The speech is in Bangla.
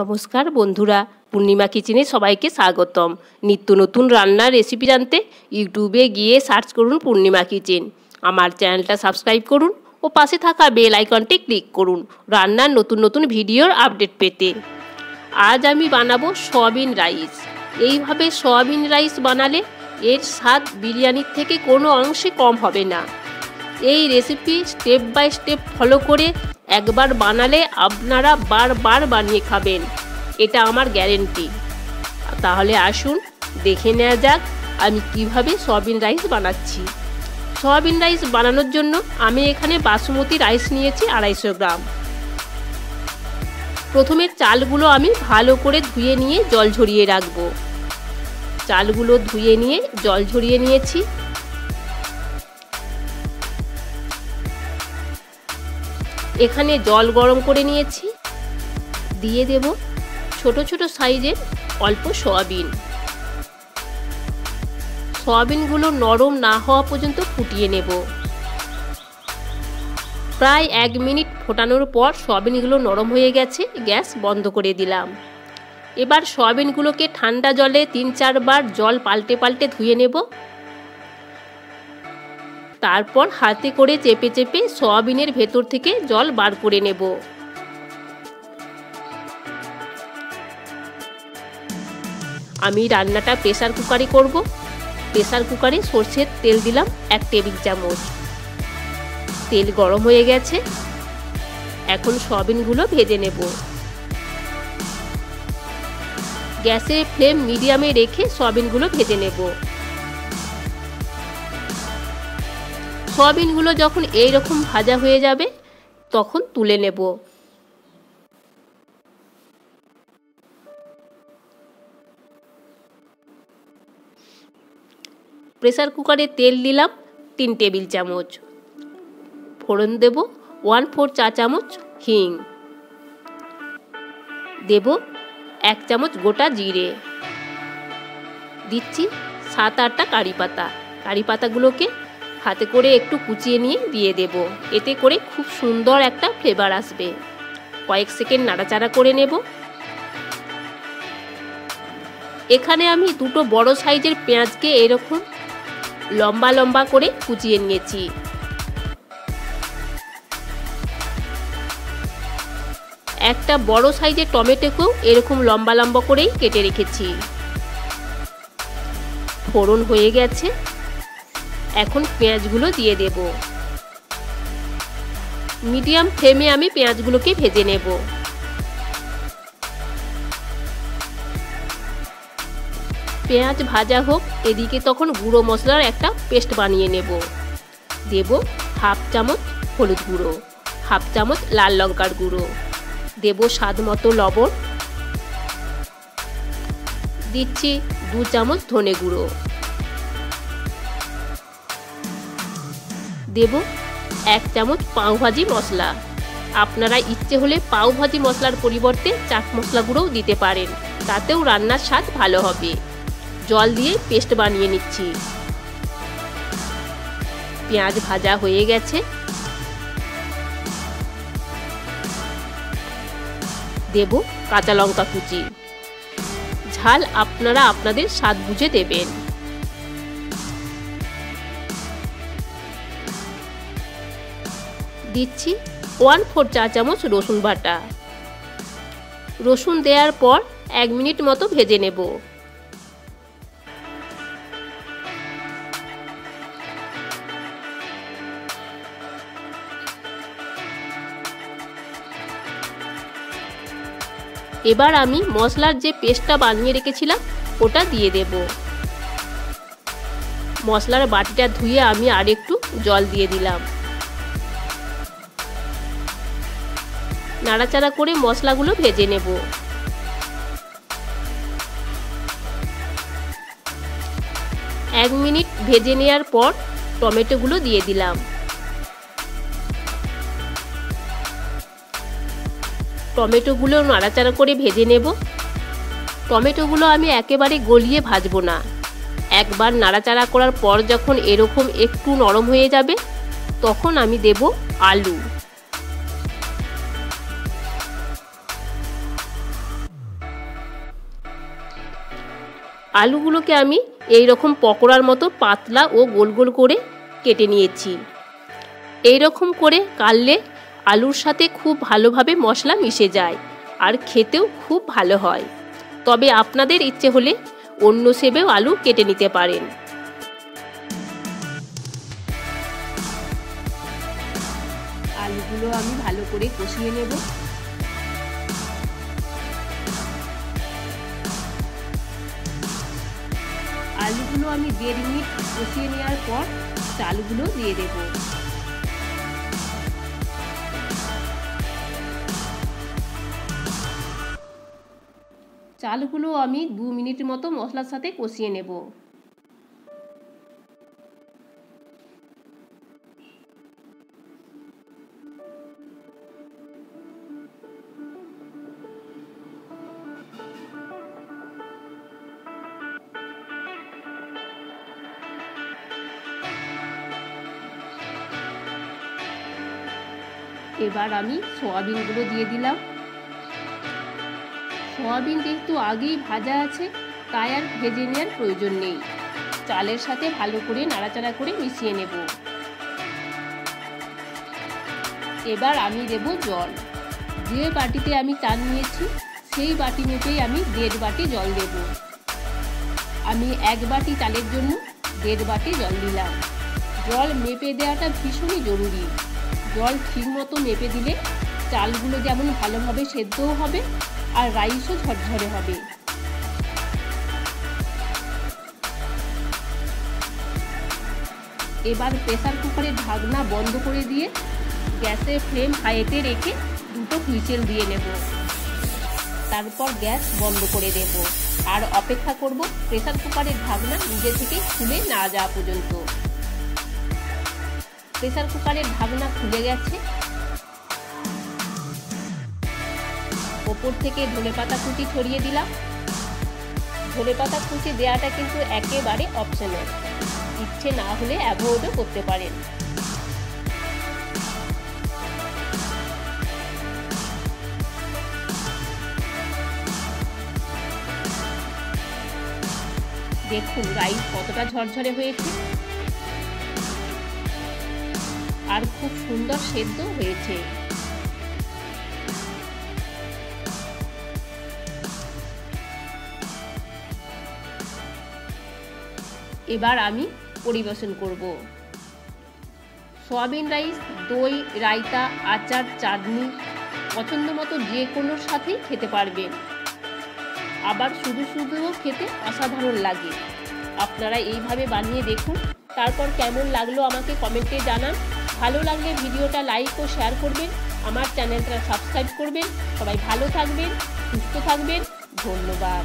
নমস্কার বন্ধুরা, পূর্ণিমা কিচেনে সবাইকে স্বাগতম। নিত্য নতুন রান্নার রেসিপি জানতে ইউটিউবে গিয়ে সার্চ করুন পূর্ণিমা কিচেন। আমার চ্যানেলটা সাবস্ক্রাইব করুন ও পাশে থাকা বেল আইকনটি ক্লিক করুন রান্নার নতুন নতুন ভিডিওর আপডেট পেতে। আজ আমি বানাবো সয়াবিন রাইস এইভাবে সয়াবিন রাইস বানালে এর স্বাদ বিরিয়ানির থেকে কোনো অংশে কম হবে না। এই recipe step by step follow করে একবার বানালে আপনারা বারবার বানিয়ে খাবেন। এটা আমার গ্যারেন্টি। তাহলে আসুন, দেখে নেওয়া যাক আমি কীভাবে সয়াবিন রাইস বানাচ্ছি। সয়াবিন রাইস বানানোর জন্য আমি এখানে বাসমতি রাইস নিয়েছি আড়াইশো গ্রাম। প্রথমে চালগুলো আমি ভালো করে ধুয়ে নিয়ে জল ঝরিয়ে রাখব। চালগুলো ধুয়ে নিয়ে জল ঝরিয়ে নিয়েছি। এখানে জল গরম করে নিয়েছি। দিয়ে দেব ছোট ছোট সাইজের অল্প সয়াবিন। সয়াবিনগুলো নরম না হওয়া পর্যন্ত ফুটিয়ে নেব। প্রায় এক মিনিট ফোটানোর পর সয়াবিনগুলো নরম হয়ে গেছে, গ্যাস বন্ধ করে দিলাম। এবার সয়াবিনগুলোকে ঠান্ডা জলে তিন চারবার জল পাল্টে পাল্টে ধুয়ে নেব। তারপর হাতে করে চেপে চেপে সয়াবিনের ভেতর থেকে জল বার করে নেব। আমি রান্নাটা প্রেসার কুকারে করব। প্রেসার কুকারে সর্ষের তেল দিলাম এক টেবিল চামচ। তেল গরম হয়ে গেছে। এখন সয়াবিনগুলো ভেজে নেব। গ্যাসের ফ্লেম মিডিয়ামে রেখে সয়াবিনগুলো ভেজে নেব। সয়াবিনগুলো যখন এই রকম ভাজা হয়ে যাবে, তখন তুলে নেব। প্রেসার কুকারে তেল দিলাম তিন টেবিল চামচ। ফোড়ন দেব ওয়ান ফোর চা চামচ হিং। দেব এক চামচ গোটা জিরে। দিচ্ছি সাত আটটা কারি পাতা। কারি পাতাগুলোকে হাতে করে একটু কুচিয়ে নিয়ে দিয়ে দেব। এতে করে খুব সুন্দর একটা ফ্লেভার আসবে। কয়েক সেকেন্ড নাড়াচাড়া করে নেব। এখানে আমি দুটো বড় সাইজের পেঁয়াজকে এরকম লম্বা লম্বা করে কুচিয়ে নিয়েছি। একটা বড় সাইজের টমেটোকেও এরকম লম্বা লম্বা করেই কেটে রেখেছি। ফোড়ন হয়ে গেছে। এখন পেঁয়াজগুলো দিয়ে দেব। মিডিয়াম ফ্লেমে আমি পেঁয়াজগুলোকে ভেজে নেব। পেঁয়াজ ভাজা হোক, এদিকে তখন গুঁড়ো মশলার একটা পেস্ট বানিয়ে নেব। দেব হাফ চামচ হলুদ গুঁড়ো, হাফ চামচ লাল লঙ্কার গুঁড়ো। দেব স্বাদ মতো লবণ। দিচ্ছি দু চামচ ধনে গুঁড়ো। দেব এক চামচ পাওভাজি মশলা। আপনারা ইচ্ছে হলে পাওভাজি মশলার পরিবর্তে চাট মশলা গুঁড়োও দিতে পারেন, তাতেও রান্নার স্বাদ ভালো হবে। জল দিয়ে পেস্ট বানিয়ে নিচ্ছি। পেঁয়াজ ভাজা হয়ে গেছে। দেব কাঁচা লঙ্কা কুচি। ঝাল আপনারা আপনাদের স্বাদ বুঝে দেবেন। দিচ্ছি ওয়ান ফোর চা চামচ রসুন বাটা। রসুন দেওয়ার পর এক মিনিট মতো ভেজে নেব। এবার আমি মশলার যে পেস্টটা বানিয়ে রেখেছিলাম, ওটা দিয়ে দেব। মশলার বাটিটা ধুয়ে আমি আর একটু জল দিয়ে দিলাম। নাড়াচাড়া করে মশলাগুলো ভেজে নেব। এক মিনিট ভেজে নেওয়ার পর টমেটোগুলো দিয়ে দিলাম। টমেটোগুলো নাড়াচাড়া করে ভেজে নেব। টমেটোগুলো আমি একেবারে গলিয়ে ভাজবো না। একবার নাড়াচাড়া করার পর যখন এরকম একটু নরম হয়ে যাবে, তখন আমি দেব আলু। আলুগুলোকে আমি এই রকম পকোড়ার মতো পাতলা ও গোল গোল করে কেটে নিয়েছি। এই রকম করে কাটলে আলুর সাথে খুব ভালোভাবে মশলা মিশে যায় আর খেতেও খুব ভালো হয়। তবে আপনাদের ইচ্ছে হলে অন্য সেবেও আলু কেটে নিতে পারেন। আলুগুলো আমি ভালো করে কষিয়ে নেব। আলুগুলো আমি দেড় মিনিট বসিয়ে নেওয়ার পর চালগুলো দিয়ে দেব। চালগুলো আমি দু মিনিট মতো মশলার সাথে কষিয়ে নেব। এবার আমি সোয়াবিনগুলো দিয়ে দিলাম। সোয়াবিন যেহেতু আগেই ভাজা আছে, তাই আর ভেজে নেওয়ার প্রয়োজন নেই। চালের সাথে ভালো করে নাড়াচাড়া করে মিশিয়ে নেব। এবার আমি দেব জল। যে বাটিতে আমি চাল নিয়েছি, সেই বাটি মেপেই আমি দেড় বাটি জল দেব। আমি এক বাটি চালের জন্য দেড় বাটি জল দিলাম। জল মেপে দেওয়াটা ভীষণই জরুরি। জল ঠিক মতো মেপে দিলে চালগুলো যেমন ভালোভাবে সেদ্ধও হবে আর রাইসও ঝরঝরে হবে। এবার প্রেসার কুকারের ঢাকনা বন্ধ করে দিয়ে গ্যাসের ফ্লেম হাইতে রেখে দুটো হুইচেল দিয়ে নেব। তারপর গ্যাস বন্ধ করে দেব। আর অপেক্ষা করব প্রেসার কুকারের ঢাকনা নিজে থেকে খুলে না যাওয়া পর্যন্ত। প্রেসার কুকারের ঢাকনা খুলে গেছে। ওপর থেকে ধনে পাতা কুচি ছড়িয়ে দিলাম। ধনে পাতা কুচি দেওয়াটা কিন্তু একেবারে অপশনাল ইচ্ছে না হলে অ্যাভয়েডও করতে পারেন। দেখুন রাইস কতটা ঝরঝরে হয়েছে। আর খুব সুন্দর সেদ্ধ হয়েছে। এবার আমি পরিবেশন করব। সয়াবিন রাইস, দই, রায়তা, আচার, চাটনি, পছন্দ মতো যে কোনোর সাথেই খেতে পারবেন। আবার শুধু শুধুও খেতে অসাধারণ লাগে। আপনারা এইভাবে বানিয়ে দেখুন, তারপর কেমন লাগল আমাকে কমেন্টে জানান। ভালো লাগলে ভিডিওটা লাইক ও শেয়ার করবেন, আমার চ্যানেলটা সাবস্ক্রাইব করবেন। সবাই ভালো থাকবেন, সুস্থ থাকবেন। ধন্যবাদ।